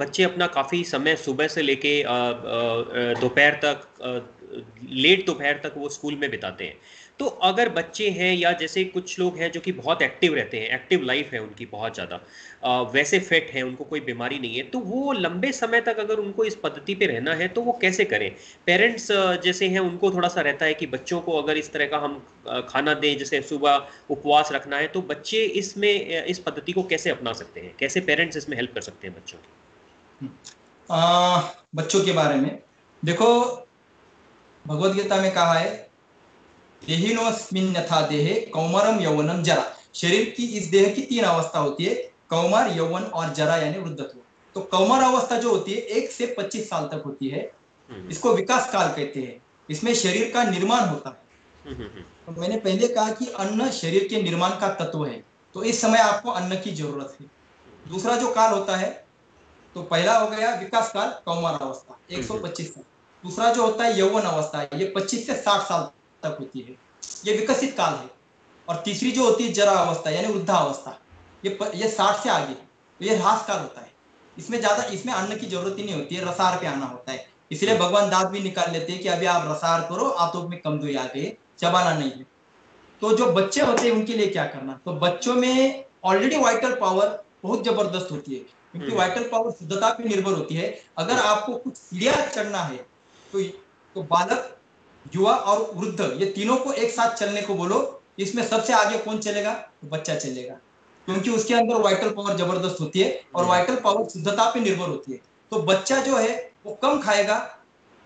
बच्चे अपना काफ़ी समय सुबह से लेके दोपहर तक लेट दोपहर तक वो स्कूल में बिताते हैं। तो अगर बच्चे हैं या जैसे कुछ लोग हैं जो कि बहुत एक्टिव रहते हैं, एक्टिव लाइफ है उनकी बहुत ज़्यादा वैसे फिट हैं, उनको कोई बीमारी नहीं है तो वो लंबे समय तक अगर उनको इस पद्धति पे रहना है तो वो कैसे करें? पेरेंट्स जैसे हैं उनको थोड़ा सा रहता है कि बच्चों को अगर इस तरह का हम खाना दें, जैसे सुबह उपवास रखना है तो बच्चे इसमें इस पद्धति को कैसे अपना सकते हैं? कैसे पेरेंट्स इसमें हेल्प कर सकते हैं बच्चों की? बच्चों के बारे में। देखो भगवदगीता में कहा है देहिनोस्मिन यथा देहे कौमरम यौवनम जरा। शरीर की इस देह की तीन अवस्था होती है कौमार यौवन और जरा यानी वृद्धत्व। तो कौमार अवस्था जो होती है एक से पच्चीस साल तक होती है। हम्म। इसको विकास काल कहते हैं। इसमें शरीर का निर्माण होता है। हम्म, हम्म, तो मैंने पहले कहा कि अन्न शरीर के निर्माण का तत्व है। तो इस समय आपको अन्न की ज़रूरत है। दूसरा जो काल होता है तो पहला हो गया विकास काल कौमार अवस्था 125 साल। दूसरा जो होता है यौवन अवस्था ये 25 से 60 साल तक होती है। ये विकसित काल है। और तीसरी जो होती है जरा अवस्था यानी वृद्धा अवस्था ये ये साठ से आगे तो ये ह्रास काल होता है। इसमें ज़्यादा इसमें अन्न की ज़रूरत ही नहीं होती है रसार पे आना होता है। इसलिए भगवान दाद भी निकाल लेते हैं कि अभी आप रसार करो आतों में कमज़ोरी आ गई चबाना नहीं है। तो जो बच्चे होते हैं उनके लिए क्या करना? तो बच्चों में ऑलरेडी वाइटल पावर बहुत ज़बरदस्त होती है। क्योंकि वाइटल हम्म। पावर शुद्धता पे निर्भर होती है। अगर आपको कुछ सीढ़िया चढ़ना है तो तो बालक युवा और वृद्ध ये तीनों को एक साथ चलने को बोलो इसमें सबसे आगे कौन चलेगा? तो बच्चा चलेगा। क्योंकि उसके अंदर वाइटल पावर ज़बरदस्त होती है और वाइटल पावर शुद्धता पे निर्भर होती है। तो बच्चा जो है वो कम खाएगा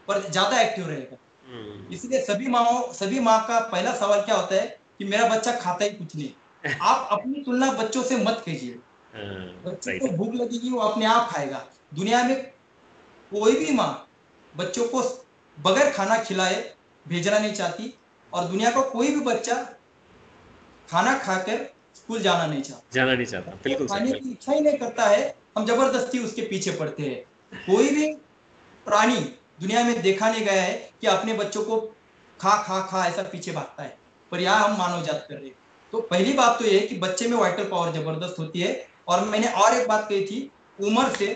पर ज़्यादा एक्टिव रहेगा। हम्म। इसलिए सभी माओ सभी माँ का पहला सवाल क्या होता है कि मेरा बच्चा खाता ही कुछ नहीं। आप अपनी तुलना बच्चों से मत कीजिए। बच्चे को भूख लगेगी वो अपने आप खाएगा। दुनिया में कोई भी माँ बच्चों को बगैर खाना खिलाए भेजना नहीं चाहती और दुनिया का को कोई भी बच्चा खाना खाकर स्कूल जाना नहीं चाहता। जाना नहीं चाहता। बिल्कुल खाने की इच्छा ही नहीं करता है। हम ज़बरदस्ती उसके पीछे पड़ते हैं। कोई भी प्राणी दुनिया में देखा नहीं गया है कि अपने बच्चों को खा खा खा ऐसा पीछे भागता है। पर यहाँ हम मानव जात कर रहे हैं। तो पहली बात तो ये है कि बच्चे में वाइटल पावर ज़बरदस्त होती है। और मैंने और एक बात कही थी उम्र से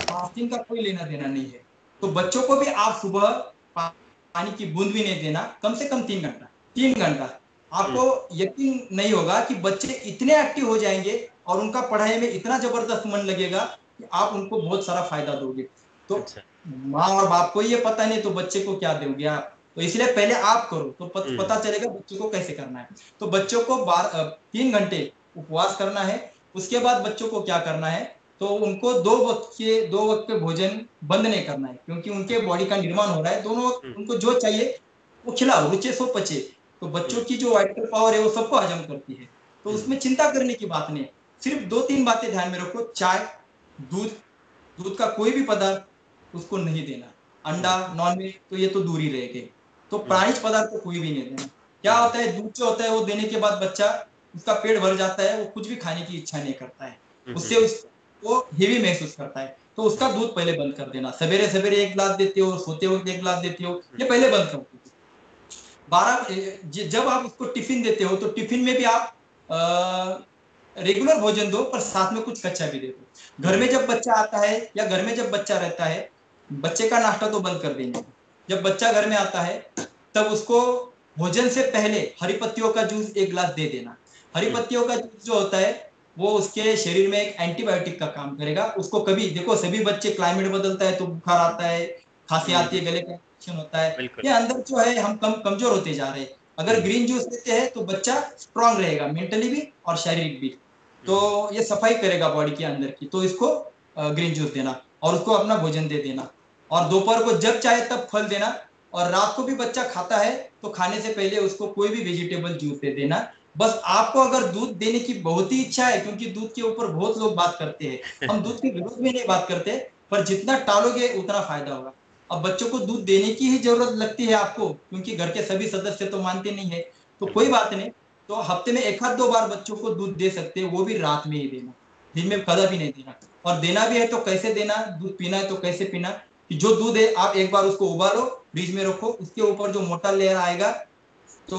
फास्टिंग का कोई लेना देना नहीं है। तो बच्चों को भी आप सुबह पानी की बूंद भी नहीं देना कम से कम तीन घंटा तीन घंटा। आपको हम्म। यकीन नहीं होगा कि बच्चे इतने एक्टिव हो जाएँगे और उनका पढ़ाई में इतना ज़बरदस्त मन लगेगा कि आप उनको बहुत सारा फ़ायदा दोगे। तो अच्छा। माँ और बाप को ये पता नहीं तो बच्चे को क्या दोगे आप? तो इसलिए पहले आप करो तो पत, हम्म। पता चलेगा बच्चों को कैसे करना है तो बच्चों को बार तीन घंटे उपवास करना है उसके बाद बच्चों को क्या करना है तो उनको दो वक्त के दो वक्त पे भोजन बंद नहीं करना है क्योंकि उनके बॉडी का निर्माण हो रहा है दोनों हम्म। उनको जो चाहिए वो खिलाओ रुचे सो पचे तो बच्चों हम्म। की जो वाइटल पावर है वो सबको हजम करती है तो। उसमें चिंता करने की बात नहीं सिर्फ़ दो तीन बातें ध्यान में रखो चाय दूध दूध का कोई भी पदार्थ उसको नहीं देना अंडा नॉन वेज तो ये तो दूरी रह तो प्राणिज पदार्थ को कोई भी नहीं देना क्या होता है दूध जो होता है वो देने के बाद बच्चा उसका पेट भर जाता है वो कुछ भी खाने की इच्छा नहीं करता है। उससे उस वो हेवी महसूस करता है। तो उसका दूध पहले बंद कर देना। सवेरे सवेरे एक गिलास देते हो सोते वक्त एक गिलास देते हो ये पहले बंद कर दो बारह जब आप उसको टिफ़िन देते हो तो टिफ़िन में भी आप रेगुलर भोजन दो पर साथ में कुछ कच्चा भी दे दो। घर में जब बच्चा आता है या घर में जब बच्चा रहता है बच्चे का नाश्ता तो बंद कर देंगे। जब बच्चा घर में आता है तब उसको भोजन से पहले हरी पत्तियों का जूस एक गिलास दे देना। हरी पत्तियों का जूस जो होता है वो उसके शरीर में एक एंटीबायोटिक का काम करेगा। उसको कभी देखो सभी बच्चे क्लाइमेट बदलता है तो बुखार आता है खांसी आती है गले का इन्फेक्शन होता है। ये अंदर जो है हम कम कमज़ोर होते जा रहे हैं। अगर ग्रीन जूस देते हैं तो बच्चा स्ट्रांग रहेगा मेंटली भी और शारीरिक भी। तो ये सफ़ाई करेगा बॉडी के अंदर की तो इसको ग्रीन जूस देना और उसको अपना भोजन दे देना। और दोपहर को जब चाहे तब फल देना। और रात को भी बच्चा खाता है तो खाने से पहले उसको कोई भी वेजिटेबल जूस दे देना। बस आपको अगर दूध देने की बहुत ही इच्छा है, क्योंकि दूध के ऊपर बहुत लोग बात करते हैं। हम दूध के विरोध में नहीं बात करते, पर जितना टालोगे उतना फ़ायदा होगा। अब बच्चों को दूध देने की ही ज़रूरत लगती है आपको, क्योंकि घर के सभी सदस्य तो मानते नहीं है। तो कोई बात नहीं तो हफ़्ते में एक हाथ दो बार बच्चों को दूध दे सकते हैं, वो भी रात में ही देना। दिन में कदा भी नहीं देना। और देना भी है तो कैसे देना? दूध पीना है तो कैसे पीना? कि जो दूध है आप एक बार उसको उबालो फ्रिज में रखो उसके ऊपर जो मोटा लेयर आएगा तो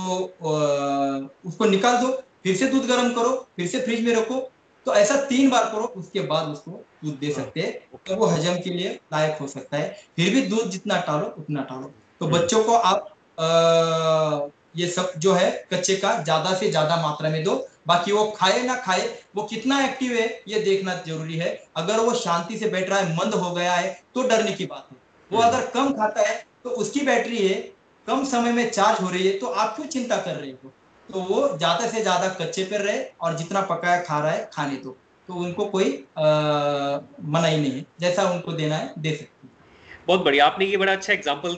उसको निकाल दो फिर से दूध गर्म करो फिर से फ्रिज में रखो तो ऐसा तीन बार करो उसके बाद उसको दूध दे सकते हैं तो वो हजम के लिए लायक हो सकता है। फिर भी दूध जितना टालो उतना टालो। तो बच्चों को आप आ, ये सब जो है कच्चे का ज़्यादा से ज़्यादा मात्रा में दो बाकी वो खाए ना खाए वो कितना एक्टिव है ये देखना ज़रूरी है। अगर वो शांति से बैठ रहा है मंद हो गया है तो डरने की बात है वो हम्म। अगर कम खाता है तो उसकी बैटरी है कम समय में चार्ज हो रही है तो आप क्यों चिंता कर रहे हो? तो वो ज़्यादा से ज़्यादा कच्चे पर रहे और जितना पकाया खा रहा है खाने दो। तो उनको कोई मना ही नहीं है जैसा उनको देना है दे सकते बहुत बढ़िया आपने ये बड़ा अच्छा एग्ज़ाम्पल